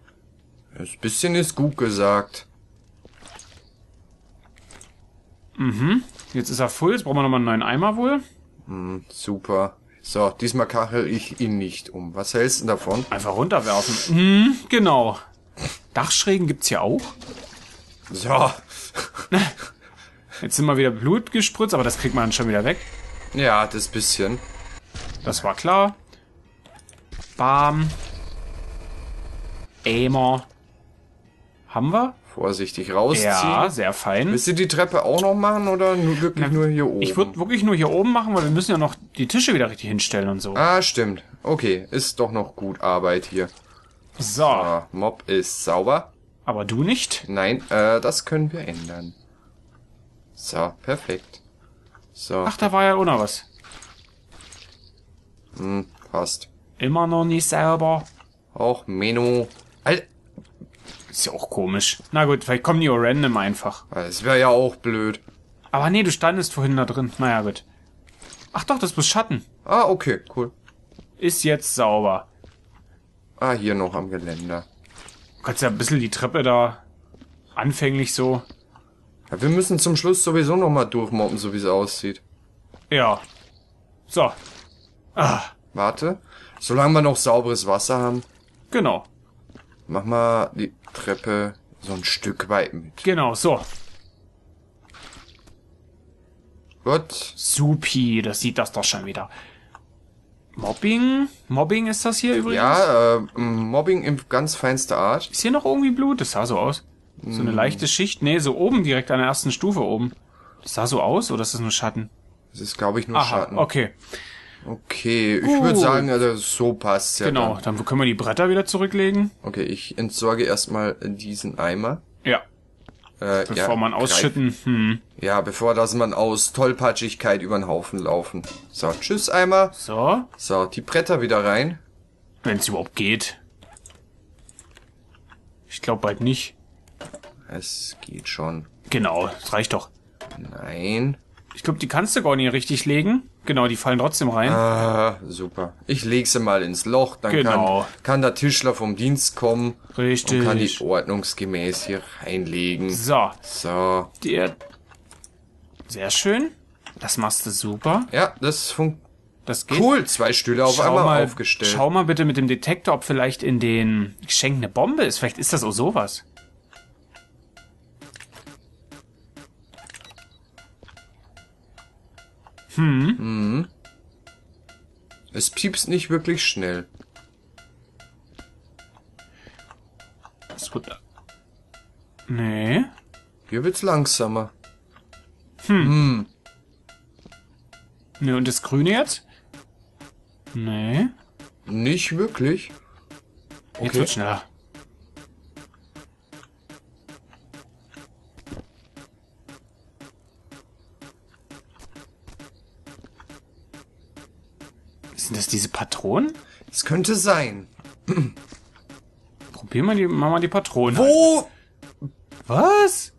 Speaker 2: Das bisschen ist gut gesagt.
Speaker 1: Jetzt ist er voll, jetzt brauchen wir noch mal einen neuen Eimer wohl.
Speaker 2: Super. So, diesmal kachel ich ihn nicht um. Was hältst du davon?
Speaker 1: Einfach runterwerfen. Hm, genau. Dachschrägen gibt's hier auch.
Speaker 2: So.
Speaker 1: Jetzt sind mal wieder Blut gespritzt, aber das kriegt man schon wieder weg.
Speaker 2: Ja, das bisschen.
Speaker 1: Das war klar. Bam. Eimer. Haben wir?
Speaker 2: Vorsichtig rausziehen.
Speaker 1: Ja, sehr fein.
Speaker 2: Willst du die Treppe auch noch machen oder nur, wirklich nur hier oben?
Speaker 1: Ich würde wirklich nur hier oben machen, weil wir müssen ja noch die Tische wieder richtig hinstellen und so.
Speaker 2: Ah, stimmt. Okay, ist doch noch gut Arbeit hier.
Speaker 1: So,
Speaker 2: Ah, Mob ist sauber.
Speaker 1: aber du nicht?
Speaker 2: Nein, äh, das können wir ändern. So, perfekt. So,
Speaker 1: Ach, da war ja auch noch was.
Speaker 2: hm, passt.
Speaker 1: Immer noch nicht sauber.
Speaker 2: Auch Menno. Alter,
Speaker 1: Ist ja auch komisch. Na gut, vielleicht kommen die auch random einfach.
Speaker 2: das wäre ja auch blöd.
Speaker 1: Aber nee, du standest vorhin da drin. Naja, gut. Ach doch, das ist bloß Schatten.
Speaker 2: Ah, okay, cool.
Speaker 1: Ist jetzt sauber.
Speaker 2: Ah, hier noch am Geländer.
Speaker 1: Du kannst ja ein bisschen die Treppe da anfänglich so.
Speaker 2: Ja, wir müssen zum Schluss sowieso noch mal durchmoppen, so wie es aussieht.
Speaker 1: Ja. So. Ah,
Speaker 2: Warte. Solange wir noch sauberes Wasser haben,
Speaker 1: genau.
Speaker 2: Mach mal die Treppe so ein Stück weit mit.
Speaker 1: Genau, so.
Speaker 2: Gut.
Speaker 1: Supi, das sieht das doch schon wieder. Mobbing? Mobbing ist das hier übrigens?
Speaker 2: Ja, äh, Mobbing in ganz feinster Art.
Speaker 1: Ist hier noch irgendwie Blut? Das sah so aus. So eine leichte Schicht. Nee, so oben direkt an der ersten Stufe oben. Das sah so aus oder ist das nur Schatten?
Speaker 2: Das ist, glaube ich, nur
Speaker 1: Aha,
Speaker 2: Schatten.
Speaker 1: okay.
Speaker 2: Okay, ich würde
Speaker 1: Gut.
Speaker 2: sagen, also so passt ja.
Speaker 1: Genau,
Speaker 2: Dann.
Speaker 1: dann können wir die Bretter wieder zurücklegen.
Speaker 2: Okay, ich entsorge erstmal diesen Eimer.
Speaker 1: Ja,
Speaker 2: Äh,
Speaker 1: bevor
Speaker 2: ja,
Speaker 1: man
Speaker 2: greif-
Speaker 1: ausschütten. Hm.
Speaker 2: Ja, bevor das man aus Tollpatschigkeit über den Haufen laufen. So, tschüss Eimer.
Speaker 1: So,
Speaker 2: So, die Bretter wieder rein.
Speaker 1: wenn es überhaupt geht. Ich glaube bald nicht.
Speaker 2: Es geht schon.
Speaker 1: Genau, das reicht doch.
Speaker 2: Nein.
Speaker 1: Ich glaube, die kannst du gar nicht richtig legen. Genau, die fallen trotzdem rein.
Speaker 2: Ah, super. Ich leg sie mal ins Loch, dann
Speaker 1: Genau.
Speaker 2: kann, kann der Tischler vom Dienst kommen
Speaker 1: Richtig.
Speaker 2: und kann die ordnungsgemäß hier reinlegen.
Speaker 1: So,
Speaker 2: So.
Speaker 1: der. Sehr schön. Das machst du super.
Speaker 2: Ja, das funktioniert.
Speaker 1: Das geht.
Speaker 2: Cool, zwei Stühle auf
Speaker 1: Schau
Speaker 2: einmal
Speaker 1: mal,
Speaker 2: aufgestellt.
Speaker 1: schau mal bitte mit dem Detektor, ob vielleicht in den Geschenken eine Bombe ist. Vielleicht ist das auch sowas.
Speaker 2: Es piepst nicht wirklich schnell.
Speaker 1: Das wird. Nee.
Speaker 2: Hier wird's langsamer.
Speaker 1: Nee, und das Grüne jetzt? Nee.
Speaker 2: Nicht wirklich.
Speaker 1: Jetzt
Speaker 2: Okay.
Speaker 1: wird schneller. Sind das diese Patronen?
Speaker 2: Es könnte sein.
Speaker 1: Probieren wir die, machen wir die Patronen.
Speaker 2: Wo?
Speaker 1: Was?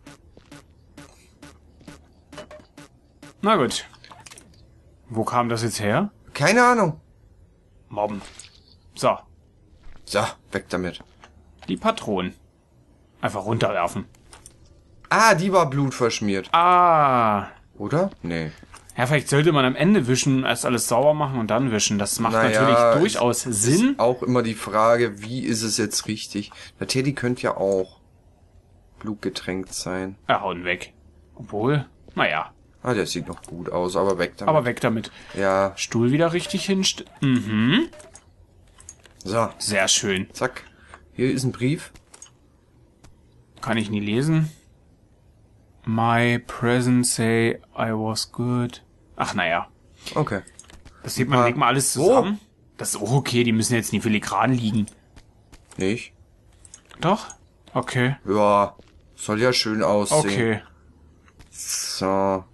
Speaker 1: Na gut. Wo kam das jetzt her?
Speaker 2: Keine Ahnung.
Speaker 1: Mobben. So,
Speaker 2: So, weg damit.
Speaker 1: die Patronen. Einfach runterwerfen.
Speaker 2: Ah, die war blutverschmiert.
Speaker 1: Ah.
Speaker 2: Oder? Nee.
Speaker 1: Ja, vielleicht sollte man am Ende wischen, erst alles sauber machen und dann wischen. Das macht
Speaker 2: Naja,
Speaker 1: natürlich durchaus Sinn.
Speaker 2: Auch immer die Frage, wie ist es jetzt richtig? Der Teddy könnte ja auch blutgetränkt sein.
Speaker 1: Ja, hauen weg. Obwohl, naja,
Speaker 2: Ah, der sieht noch gut aus, aber weg damit.
Speaker 1: aber weg damit.
Speaker 2: Ja,
Speaker 1: Stuhl wieder richtig hinst. Mhm,
Speaker 2: so,
Speaker 1: sehr schön.
Speaker 2: zack. Hier ist ein Brief.
Speaker 1: Kann ich nie lesen. My present say I was good. Ach, naja.
Speaker 2: Okay.
Speaker 1: Das sieht man, legt mal alles zusammen. Das ist auch okay, die müssen jetzt nie filigran liegen.
Speaker 2: Nicht?
Speaker 1: Doch? Okay.
Speaker 2: Ja, soll ja schön aussehen.
Speaker 1: Okay.
Speaker 2: So,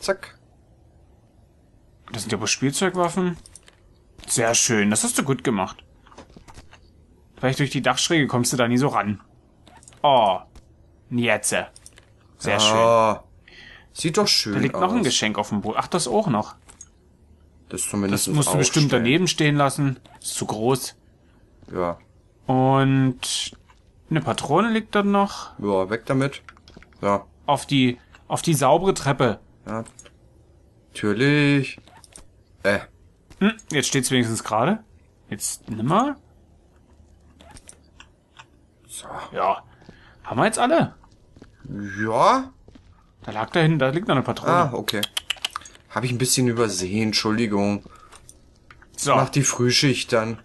Speaker 2: zack.
Speaker 1: Das sind ja wohl Spielzeugwaffen. Sehr schön, das hast du gut gemacht. Vielleicht durch die Dachschräge kommst du da nie so ran. Oh, jetzt. Sehr schön.
Speaker 2: Sieht doch schön
Speaker 1: Da liegt
Speaker 2: aus.
Speaker 1: noch ein Geschenk auf dem Boden. Ach, das auch noch.
Speaker 2: Das
Speaker 1: Das
Speaker 2: zumindest
Speaker 1: musst du bestimmt daneben stehen lassen. Ist zu groß.
Speaker 2: Ja,
Speaker 1: Und eine Patrone liegt dann noch
Speaker 2: ja, weg damit. Ja,
Speaker 1: auf die auf die saubere Treppe.
Speaker 2: ja. Natürlich. Äh,
Speaker 1: Hm, jetzt steht's wenigstens gerade. Jetzt nimmer.
Speaker 2: so.
Speaker 1: Ja. Haben wir jetzt alle?
Speaker 2: Ja,
Speaker 1: Da lag da hinten, da liegt noch eine Patrone.
Speaker 2: ah, okay. Habe ich ein bisschen übersehen, Entschuldigung.
Speaker 1: so.
Speaker 2: Mach die Frühschicht dann.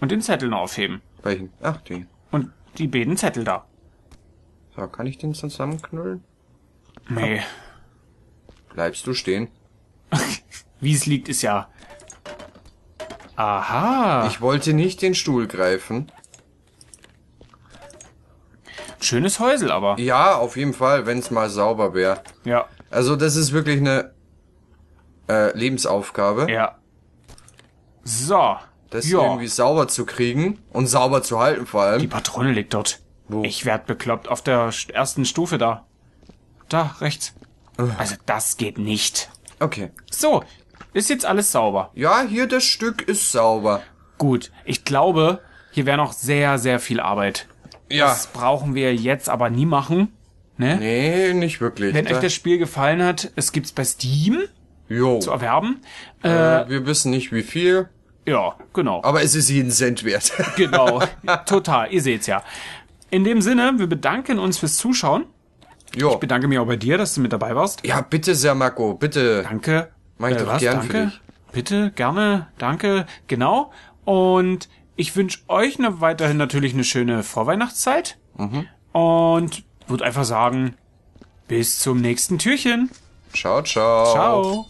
Speaker 1: Und den Zettel noch aufheben.
Speaker 2: Welchen? Ach, den.
Speaker 1: Und die beiden Zettel da.
Speaker 2: So, kann ich den zusammenknüllen?
Speaker 1: Nee.
Speaker 2: Bleibst du stehen?
Speaker 1: Wie es liegt, ist ja. Aha.
Speaker 2: Ich wollte nicht den Stuhl greifen.
Speaker 1: Schönes Häusel aber.
Speaker 2: Ja, auf jeden Fall, wenn es mal sauber wäre.
Speaker 1: Ja.
Speaker 2: Also das ist wirklich eine äh, Lebensaufgabe,
Speaker 1: Ja. So.
Speaker 2: das
Speaker 1: ja.
Speaker 2: irgendwie sauber zu kriegen und sauber zu halten vor
Speaker 1: Die
Speaker 2: allem.
Speaker 1: Patrone liegt dort.
Speaker 2: Wo?
Speaker 1: Ich werd bekloppt. Auf der st- ersten Stufe da. Da, rechts. Also, das geht nicht.
Speaker 2: Okay.
Speaker 1: So. Ist jetzt alles sauber.
Speaker 2: Ja, hier das Stück ist sauber.
Speaker 1: Gut. Ich glaube, hier wäre noch sehr, sehr viel Arbeit.
Speaker 2: Ja.
Speaker 1: Das brauchen wir jetzt aber nie machen. Ne?
Speaker 2: Nee, nicht wirklich.
Speaker 1: Wenn
Speaker 2: Da-
Speaker 1: euch das Spiel gefallen hat, es gibt's bei Steam
Speaker 2: jo.
Speaker 1: zu erwerben. Äh,
Speaker 2: Äh, wir wissen nicht wie viel,
Speaker 1: ja, genau.
Speaker 2: aber es ist jeden Cent wert.
Speaker 1: Genau. Total. Ihr seht's ja. In dem Sinne, wir bedanken uns fürs Zuschauen.
Speaker 2: jo.
Speaker 1: Bedanke mich auch bei dir, dass du mit dabei warst.
Speaker 2: Ja, bitte sehr, Marco, bitte.
Speaker 1: Danke.
Speaker 2: Mach ich
Speaker 1: Äh,
Speaker 2: doch
Speaker 1: was?
Speaker 2: gern
Speaker 1: Danke?
Speaker 2: für dich.
Speaker 1: Bitte, gerne, danke, genau. Und ich wünsche euch ne, weiterhin natürlich eine schöne Vorweihnachtszeit. Und würde einfach sagen, bis zum nächsten Türchen.
Speaker 2: Ciao, ciao.
Speaker 1: Ciao.